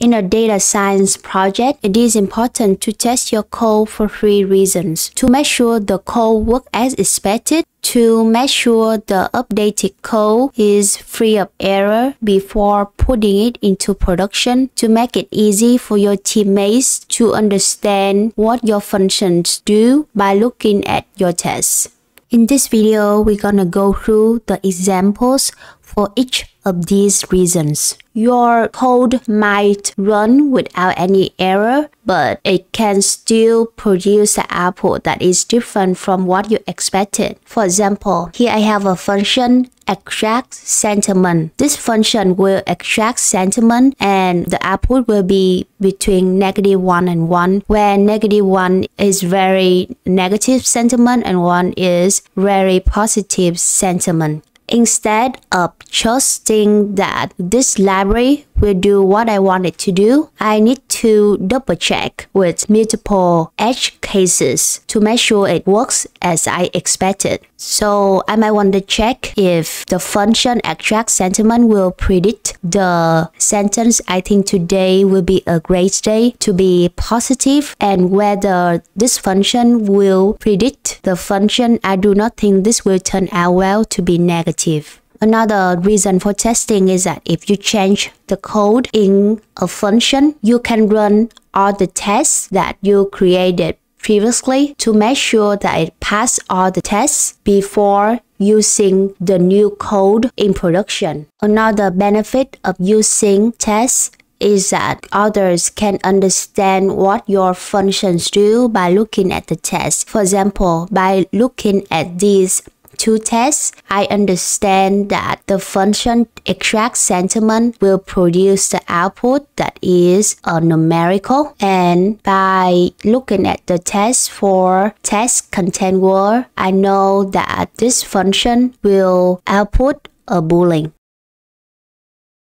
In a data science project, it is important to test your code for three reasons. To make sure the code works as expected, to make sure the updated code is free of error before putting it into production, to make it easy for your teammates to understand what your functions do by looking at your tests. In this video, we're gonna go through the examples for each of these reasons. Your code might run without any error, but it can still produce an output that is different from what you expected. For example, here I have a function extract sentiment. This function will extract sentiment and the output will be between negative 1 and 1, where negative 1 is very negative sentiment and 1 is very positive sentiment instead of trusting that this library will do what I want it to do, I need to double check with multiple edge cases to make sure it works as I expected. So I might want to check if the function extract sentiment will predict the sentence I think today will be a great day to be positive and whether this function will predict the function I do not think this will turn out well to be negative. Another reason for testing is that if you change the code in a function, you can run all the tests that you created previously to make sure that it passes all the tests before using the new code in production. Another benefit of using tests is that others can understand what your functions do by looking at the test. For example, by looking at these two tests, I understand that the function extract sentiment will produce the output that is a numerical. And by looking at the test for test contain word, I know that this function will output a boolean.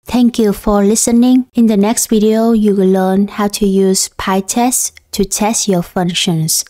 Thank you for listening. In the next video, you will learn how to use PyTest to test your functions.